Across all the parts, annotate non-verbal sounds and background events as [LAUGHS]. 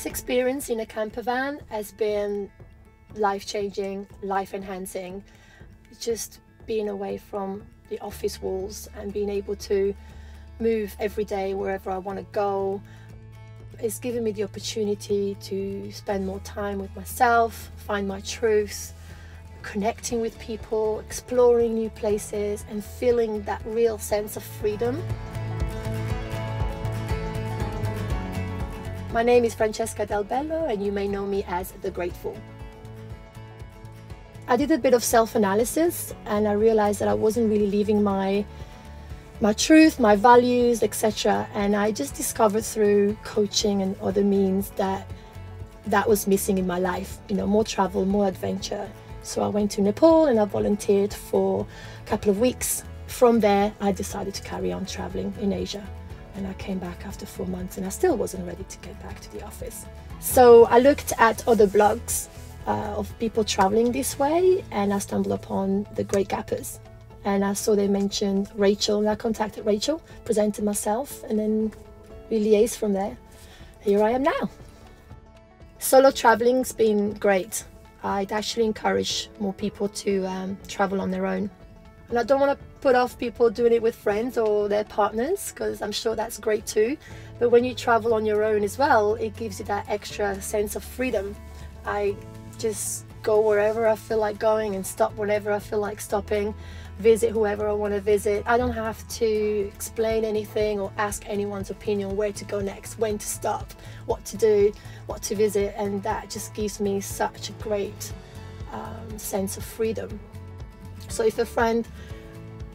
this experience in a camper van has been life changing, life enhancing. Just being away from the office walls and being able to move every day wherever I want to go. It's given me the opportunity to spend more time with myself, find my truth, connecting with people, exploring new places, and feeling that real sense of freedom. My name is Francesca Del Bello, and you may know me as The Grateful. I did a bit of self analysis and I realized that I wasn't really living my my truth, my values, etc. And I just discovered through coaching and other means that that was missing in my life. You know, more travel, more adventure. So I went to Nepal and I volunteered for a couple of weeks. From there, I decided to carry on traveling in Asia. And I came back after four months and I still wasn't ready to get back to the office. So I looked at other blogs uh, of people traveling this way and I stumbled upon the Great Gappers. And I saw they mentioned Rachel and I contacted Rachel, presented myself, and then we liaised from there. Here I am now. Solo traveling's been great. I'd actually encourage more people to um, travel on their own. And I don't want to put off people doing it with friends or their partners because I'm sure that's great too. But when you travel on your own as well, it gives you that extra sense of freedom. I just go wherever I feel like going and stop whenever I feel like stopping, visit whoever I want to visit. I don't have to explain anything or ask anyone's opinion where to go next, when to stop, what to do, what to visit, and that just gives me such a great um, sense of freedom. So if a friend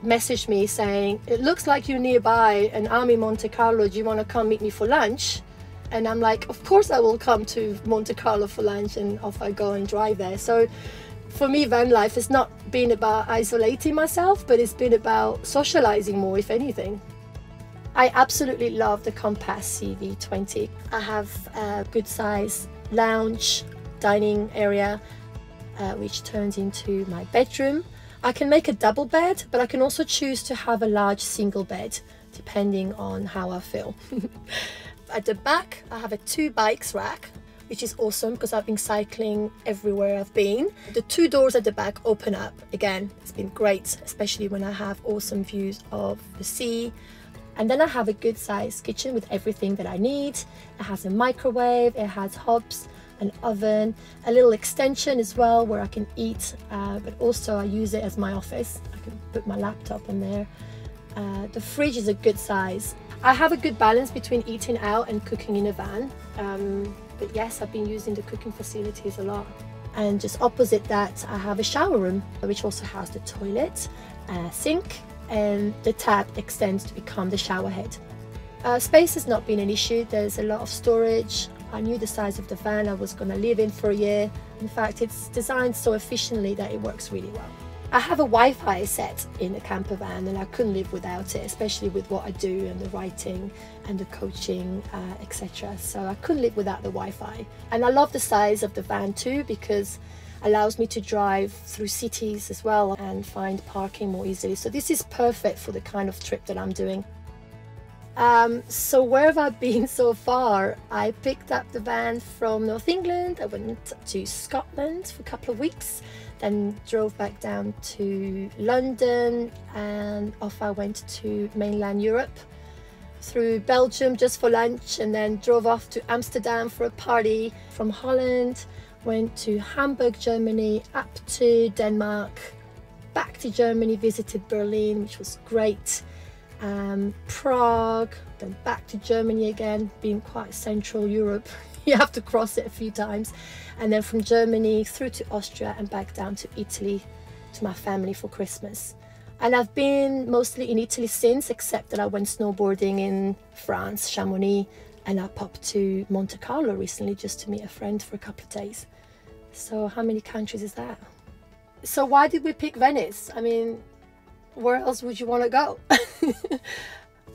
messaged me saying, It looks like you're nearby and I'm in Monte Carlo, do you want to come meet me for lunch? And I'm like, Of course I will come to Monte Carlo for lunch, and off I go and drive there. So for me, van life has not been about isolating myself, but it's been about socializing more, if anything. I absolutely love the Compass CV20. I have a good size lounge, dining area, uh, which turns into my bedroom I can make a double bed, but I can also choose to have a large single bed, depending on how I feel. [LAUGHS] At the back, I have a two bikes rack, which is awesome because I've been cycling everywhere I've been. The two doors at the back open up. Again, it's been great, especially when I have awesome views of the sea. And then I have a good sized kitchen with everything that I need. It has a microwave, it has hobs, an oven, a little extension as well where I can eat, uh, but also I use it as my office. I can put my laptop in there. Uh, the fridge is a good size. I have a good balance between eating out and cooking in a van. Um, but yes, I've been using the cooking facilities a lot. And just opposite that, I have a shower room, which also has the toilet, uh, sink, and the tap extends to become the shower head. Uh, space has not been an issue. There's a lot of storage. I knew the size of the van I was going to live in for a year. In fact, it's designed so efficiently that it works really well. I have a Wi-Fi set in the camper van and I couldn't live without it, especially with what I do and the writing and the coaching, uh, etc. So I couldn't live without the Wi-Fi. And I love the size of the van too because it allows me to drive through cities as well and find parking more easily. So this is perfect for the kind of trip that I'm doing. Um, so where have I been so far? I picked up the van from North England. I went to Scotland for a couple of weeks, then drove back down to London, and off I went to mainland Europe through Belgium just for lunch, and then drove off to Amsterdam for a party. From Holland, went to Hamburg, Germany, up to Denmark, back to Germany, visited Berlin, which was great um, Prague, then back to Germany again, being quite Central Europe. [LAUGHS] you have to cross it a few times. And then from Germany through to Austria and back down to Italy to my family for Christmas. And I've been mostly in Italy since, except that I went snowboarding in France, Chamonix, and I popped to Monte Carlo recently just to meet a friend for a couple of days. So, how many countries is that? So, why did we pick Venice? I mean, where else would you want to go? [LAUGHS]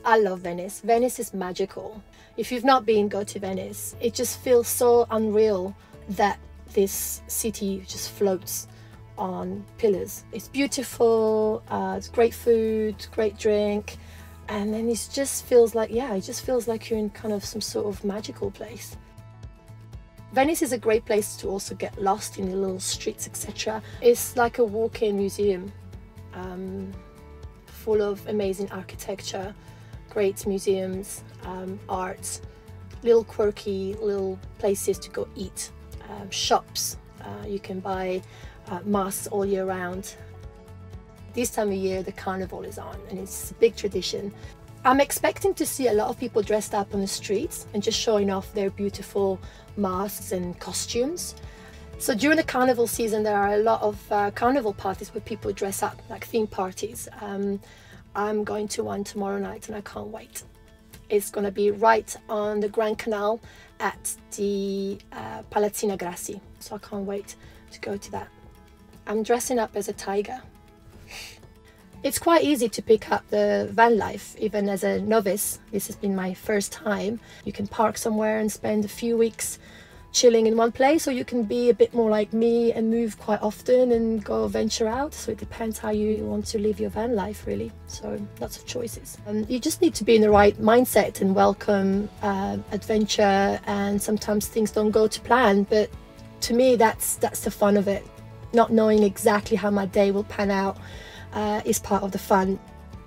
I love Venice. Venice is magical. If you've not been, go to Venice. It just feels so unreal that this city just floats on pillars. It's beautiful, uh, it's great food, great drink, and then it just feels like, yeah, it just feels like you're in kind of some sort of magical place. Venice is a great place to also get lost in the little streets, etc. It's like a walk-in museum, um, full of amazing architecture, great museums, um, art, little quirky little places to go eat, um, shops. Uh, you can buy uh, masks all year round. This time of year, the carnival is on, and it's a big tradition. I'm expecting to see a lot of people dressed up on the streets and just showing off their beautiful masks and costumes. So during the carnival season, there are a lot of uh, carnival parties where people dress up, like theme parties. Um, I'm going to one tomorrow night and I can't wait. It's going to be right on the Grand Canal at the uh, Palazzina Grassi. So I can't wait to go to that. I'm dressing up as a tiger. It's quite easy to pick up the van life, even as a novice. This has been my first time. You can park somewhere and spend a few weeks chilling in one place, or you can be a bit more like me and move quite often and go venture out. So it depends how you want to live your van life, really. So lots of choices. And you just need to be in the right mindset and welcome uh, adventure. And sometimes things don't go to plan, but to me, that's that's the fun of it. Not knowing exactly how my day will pan out uh, is part of the fun.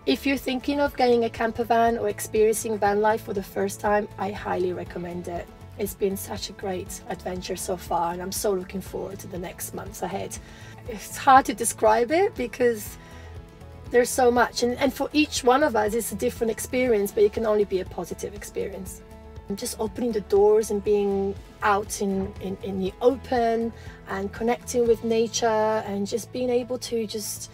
If you're thinking of getting a camper van or experiencing van life for the first time, I highly recommend it. It's been such a great adventure so far and I'm so looking forward to the next months ahead. It's hard to describe it because there's so much and, and for each one of us it's a different experience but it can only be a positive experience. And just opening the doors and being out in, in, in the open and connecting with nature and just being able to just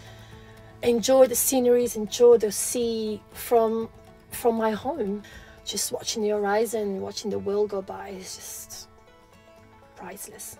enjoy the sceneries, enjoy the sea from from my home. Just watching the horizon, watching the world go by is just priceless.